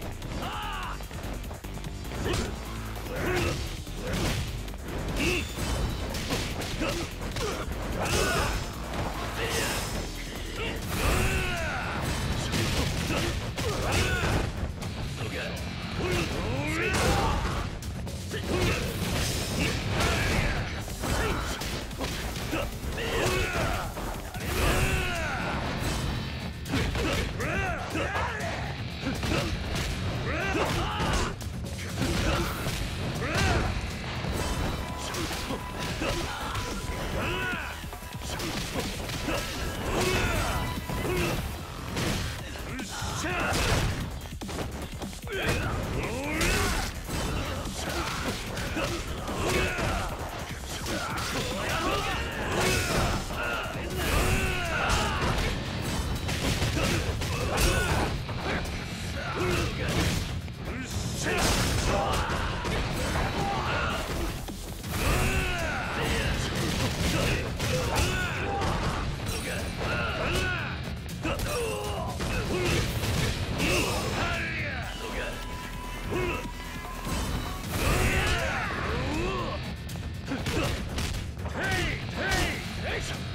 Hey! Yeah! Yeah!